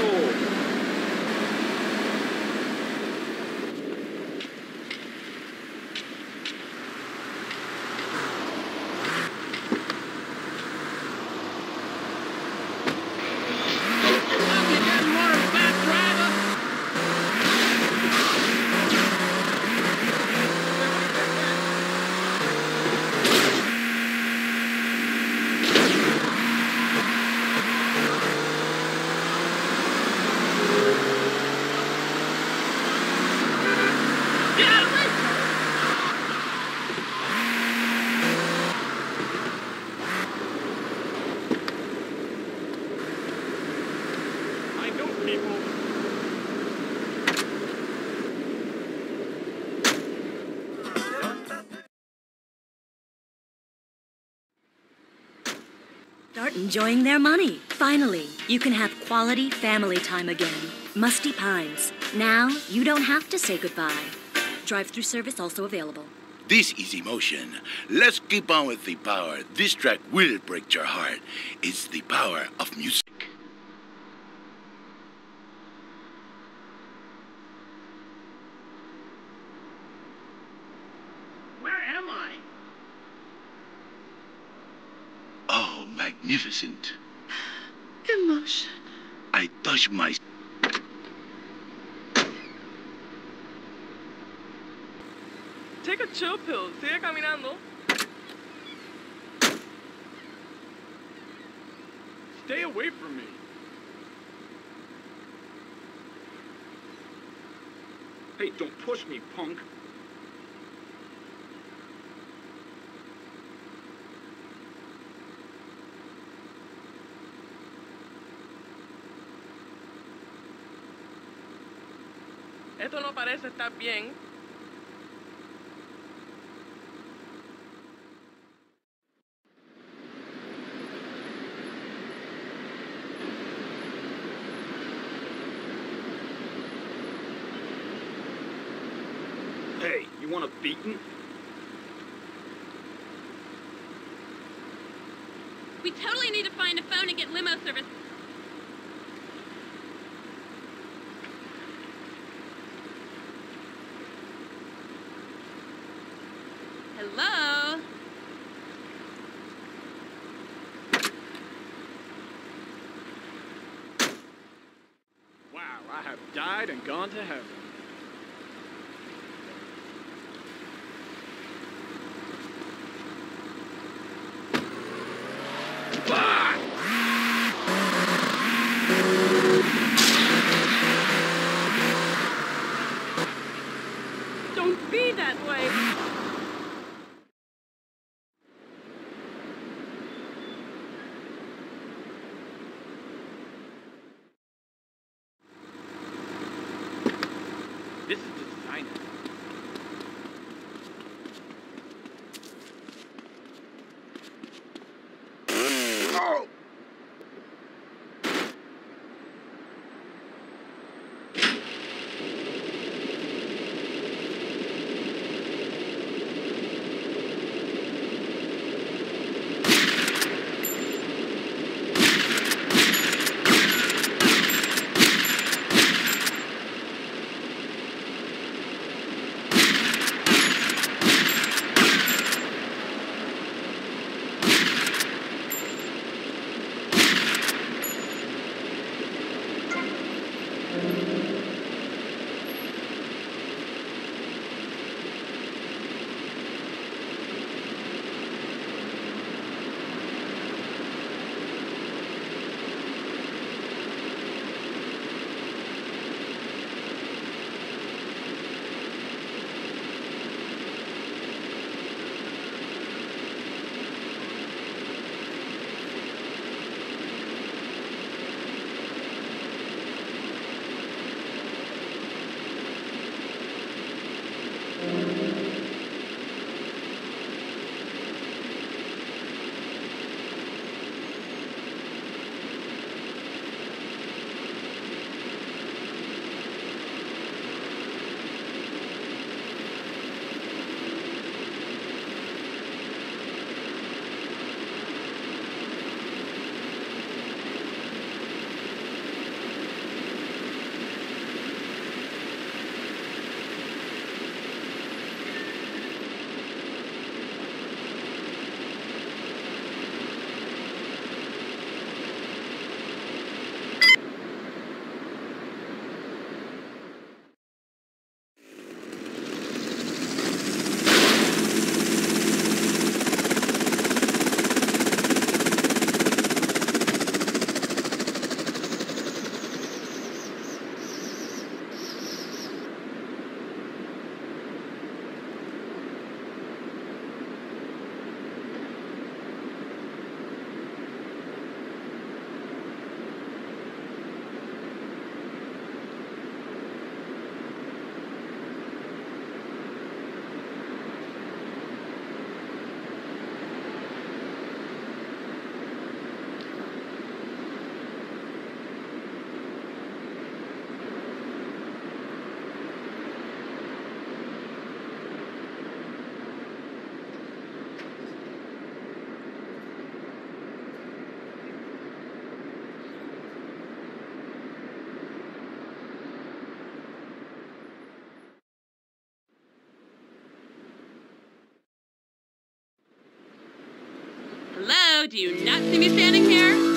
Oh! Enjoying their money. Finally, you can have quality family time again. Musty Pines. Now, you don't have to say goodbye. Drive through service also available. This is emotion. Let's keep on with the power. This track will break your heart. It's the power of music. Magnificent. Emotion. I touch my. Take a chill pill. Sigue caminando. Stay away from me. Hey, don't push me, punk. Esto no parece estar bien. Hey, you want a beating? We totally need to find a phone and get limo service. Hello? Wow, I have died and gone to heaven. Don't be that way. This is you not see me standing here?